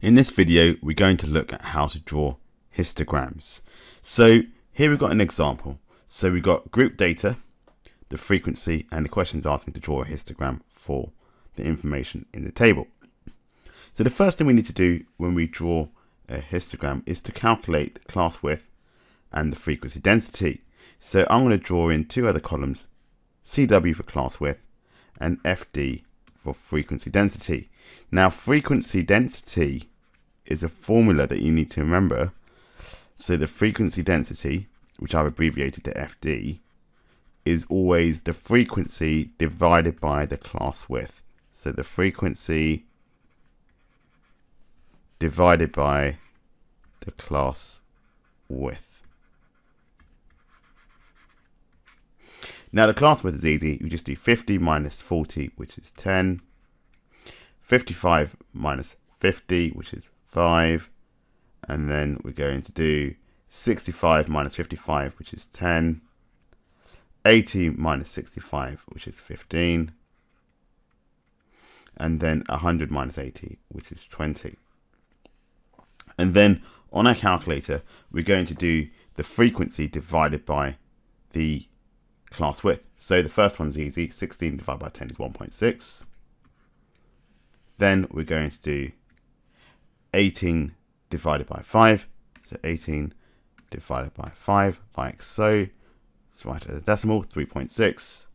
In this video, we're going to look at how to draw histograms. So here we've got an example. So we've got group data, the frequency, and the question is asking to draw a histogram for the information in the table. So the first thing we need to do when we draw a histogram is to calculate the class width and the frequency density. So I'm going to draw in two other columns, CW for class width and FD for frequency density. Now frequency density is a formula that you need to remember. So the frequency density, which I've abbreviated to FD, is always the frequency divided by the class width. So the frequency divided by the class width. Now the class width is easy. You just do 50 minus 40, which is 10. 55 minus 50, which is 5. And then we're going to do 65 minus 55, which is 10. 80 minus 65, which is 15. And then 100 minus 80, which is 20. And then on our calculator, we're going to do the frequency divided by the class width. So the first one's easy. 16 divided by 10 is 1.6. Then we're going to do 18 divided by 5. So 18 divided by 5, like so. Write it as a decimal, 3.6.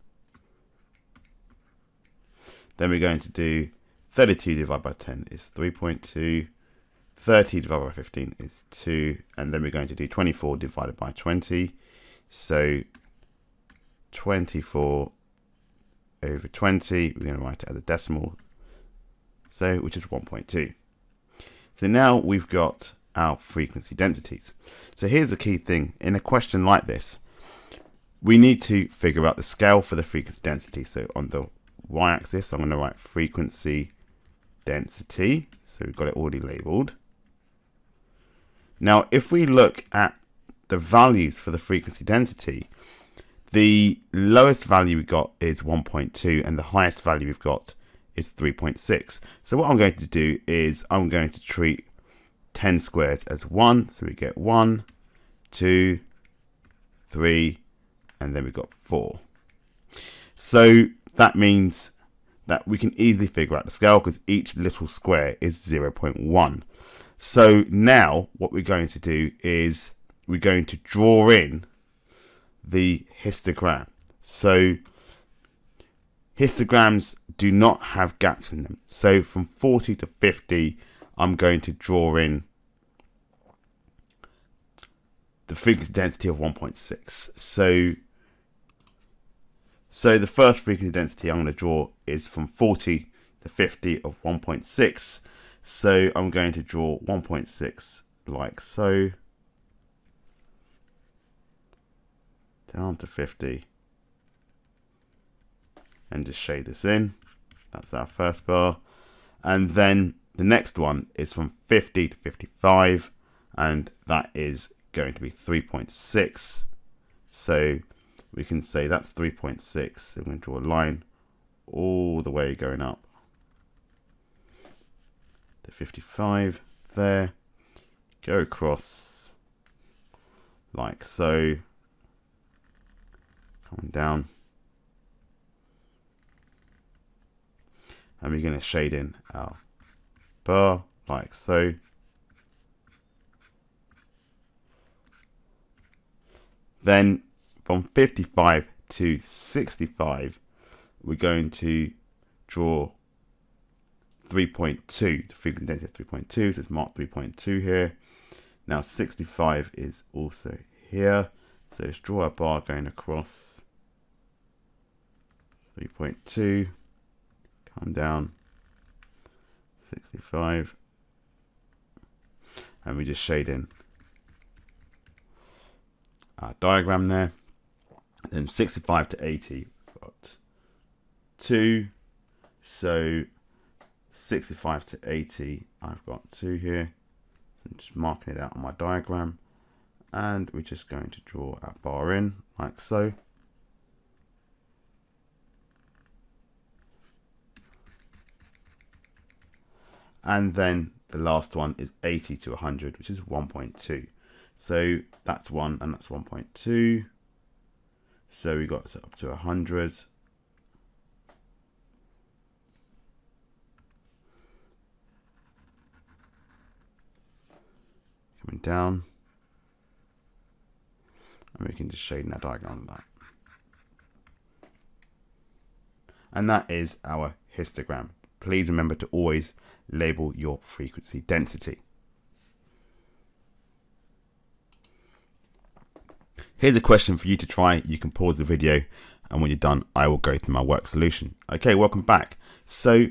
Then we're going to do 32 divided by 10 is 3.2. 30 divided by 15 is 2. And then we're going to do 24 divided by 20. So 24 over 20, we're going to write it as a decimal, so which is 1.2. So now we've got our frequency densities. So here's the key thing. In a question like this, we need to figure out the scale for the frequency density. So on the y-axis, I'm going to write frequency density. So we've got it already labeled. Now, if we look at the values for the frequency density, the lowest value we got is 1.2 and the highest value we've got is 3.6. So what I'm going to do is I'm going to treat 10 squares as 1. So we get 1, 2, 3, and then we've got 4. So that means that we can easily figure out the scale because each little square is 0.1. So now what we're going to do is we're going to draw in the histogram. So histograms do not have gaps in them. So from 40 to 50, I'm going to draw in the frequency density of 1.6. So, so the first frequency density I'm going to draw is from 40 to 50 of 1.6. So I'm going to draw 1.6 like so. Down to 50 and just shade this in. That's our first bar. And then the next one is from 50 to 55 and that is going to be 3.6. So we can say that's 3.6. So we're going to draw a line all the way going up to 55 there. Go across like so down. And we're going to shade in our bar like so. Then from 55 to 65, we're going to draw 3.2, the frequency density of 3.2, so it's marked 3.2 here. Now 65 is also here. So let's draw a bar going across 3.2, come down 65, and we just shade in our diagram there. Then 65 to 80, got 2. So 65 to 80, I've got 2 here. I'm just marking it out on my diagram. And we're just going to draw our bar in, like so. and then the last one is 80 to 100, which is 1.2. So that's 1 and that's 1.2. So we got up to 100. Coming down. We can just shade in that diagram of that. And that is our histogram. Please remember to always label your frequency density. Here's a question for you to try. You can pause the video and when you're done, I will go through my work solution. Okay, welcome back. So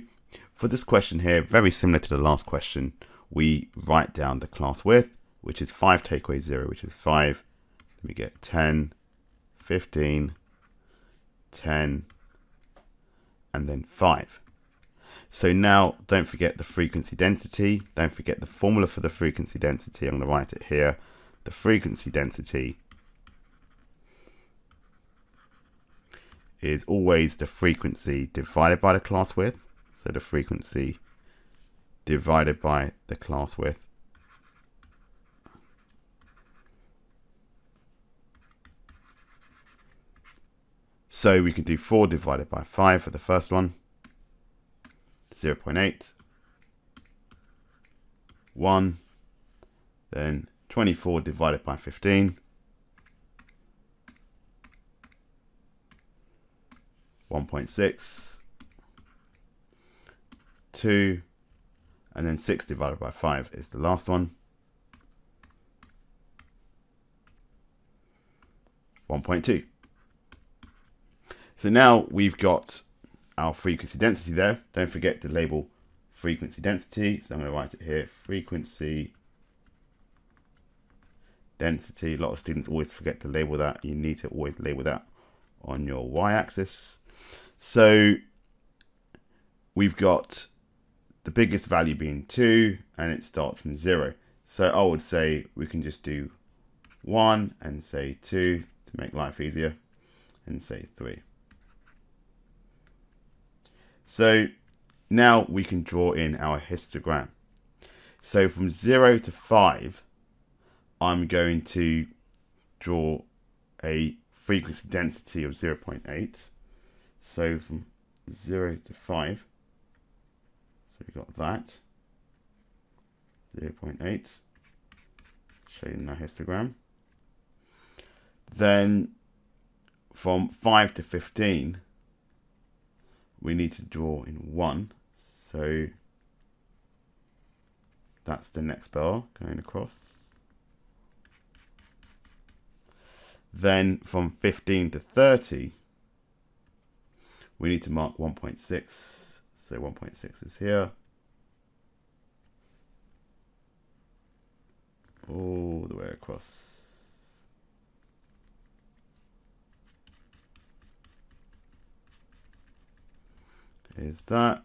for this question here, very similar to the last question, we write down the class width, which is 5 take away 0, which is 5. We get 10, 15, 10, and then 5. So now don't forget the frequency density. Don't forget the formula for the frequency density. I'm going to write it here. The frequency density is always the frequency divided by the class width. So the frequency divided by the class width. So we can do 4 divided by 5 for the first one. 0 0.8. 1. Then 24 divided by 15. 1.6, 2, and then 6 divided by 5 is the last one. 1.2. So now we've got our frequency density there. Don't forget to label frequency density. So I'm going to write it here, frequency density. A lot of students always forget to label that. You need to always label that on your y-axis. So we've got the biggest value being 2 and it starts from 0. So I would say we can just do 1 and say 2 to make life easier and say 3. So now we can draw in our histogram. So from 0 to 5, I'm going to draw a frequency density of 0.8. So from 0 to 5, so we got that, 0 0.8, showing the histogram. Then from 5 to 15, we need to draw in 1. So that's the next bar going across. Then from 15 to 30, we need to mark 1.6. So 1.6 is here. All the way across. Is that.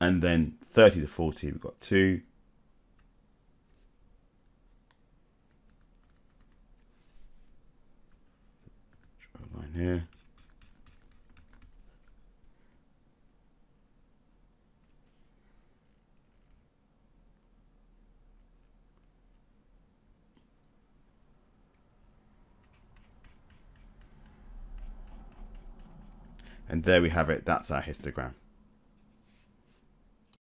And then 30 to 40, we've got 2. Draw a line here. And there we have it. That's our histogram.